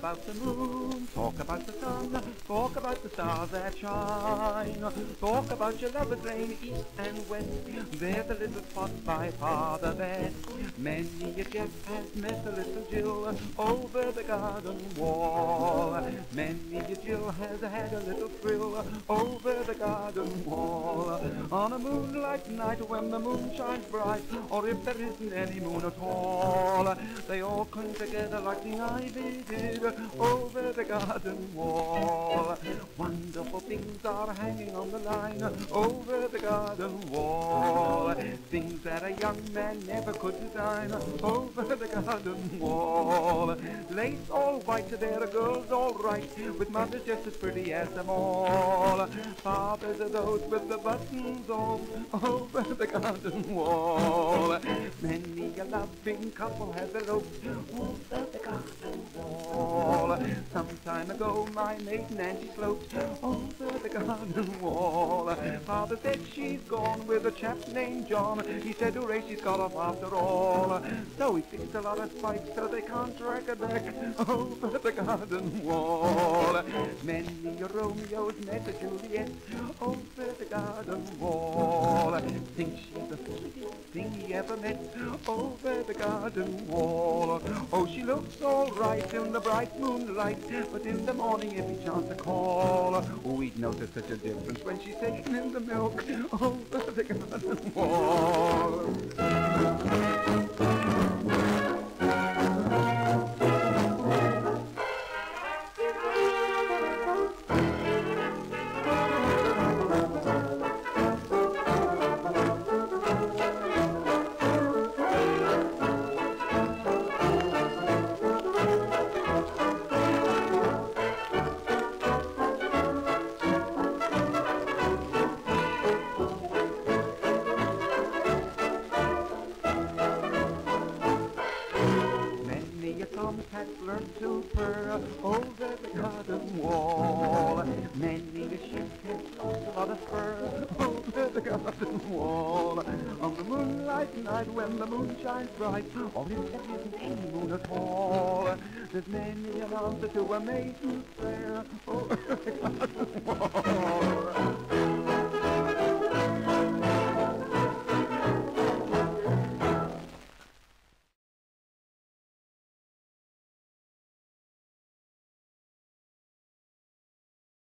Talk about the moon, talk about the sun, talk about the stars that shine. Talk about your lovers rain east and west. There's a little spot by far the best. Many a Jeff has met a little Jill over the garden wall. Many a Jill has had a little thrill over the garden wall. On a moonlight night when the moon shines bright, or if there isn't any moon at all, they all cling together like the ivy did over the garden wall. Wonderful things are hanging on the line over the garden wall. Things that a young man never could design over the garden wall. Lace all white, there are girls all right, with mothers just as pretty as them all. Fathers are those with the buttons on over the garden wall. Many a loving couple has eloped over the garden wall. Some time ago, my maiden Nancy sloped over the garden wall. Father said she's gone with a chap named John. He said, hooray, she's got off after all. So he fixed a lot of spikes so they can't drag her back over the garden wall. Many a Romeo's met a Juliet over the garden wall. Think she's a sweetest thing he ever met over the garden wall. Oh, she looks all right in the bright moonlight, but in the morning if he chanced to call, oh, we'd notice such a difference when she's taking in the milk over the garden wall. A learned to purr over the garden wall. Many a sheephead lost a lot of fur over the garden wall. On the moonlight night when the moon shines bright, or if there isn't any moon at all, there's many an answer to a maiden's prayer over the garden wall.